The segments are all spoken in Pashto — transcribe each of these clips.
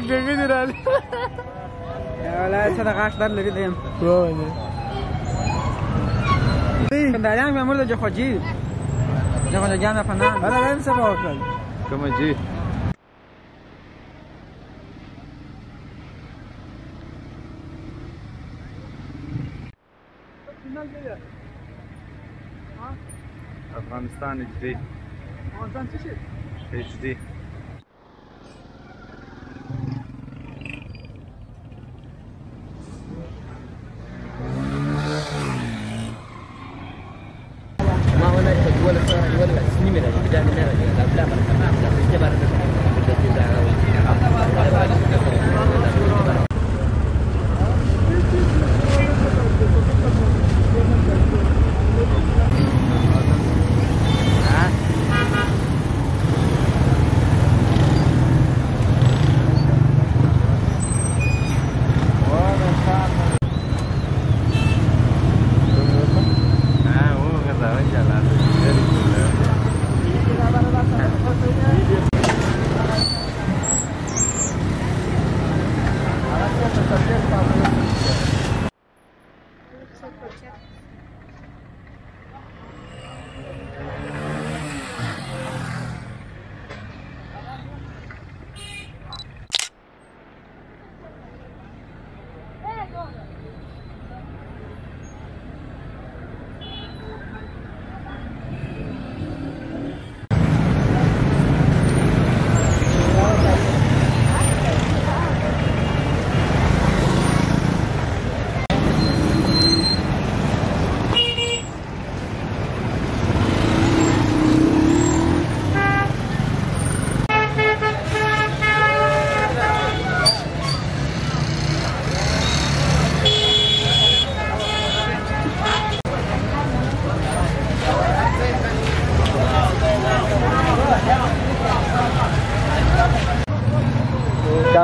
لږ ډېرې دي راځي والله څه د غاښ در لري دیم کنداریان مې مرده جخوجي جخوجه جان په نام هر رایم څه به وکړل کومه جی افغانستان اجدي افغانستان څه شي اجدي bidang-bidang dia tak belah pada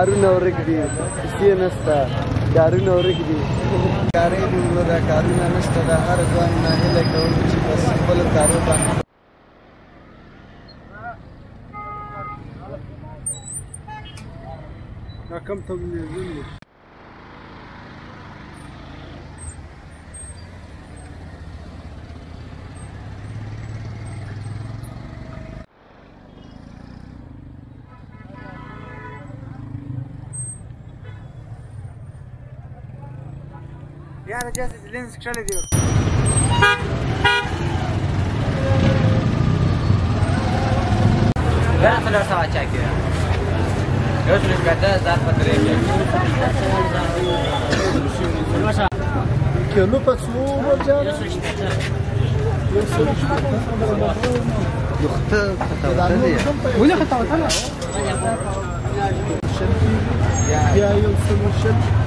کارونه ورک دي کیسې نشته کارونه ورک دي کارې دي ورو کارونه نشته دا هر ځوان ناهیلی کول چې بس خپل کارو باندې دا کم تم نه انا جاهز اللينس شو اللي لا خلوه سوا تشاكي يوصل كذا زاد بطريقة كيلو بتسوو مرجان يختار ولا خطوة طلع يا يوصل الشمس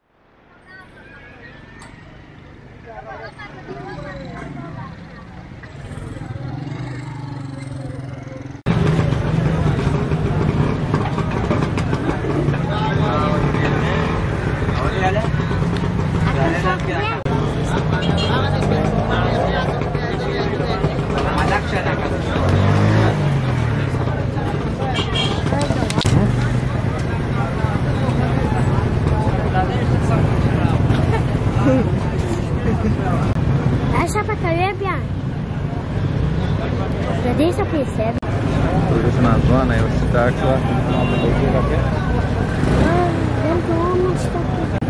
Lascia per cadere piano. Da destra per serve. Produto na zona, é o obstáculo. Não, dentro do homem está aqui.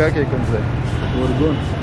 O que é que ia acontecer? O orgulho.